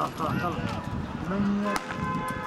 到了到了到们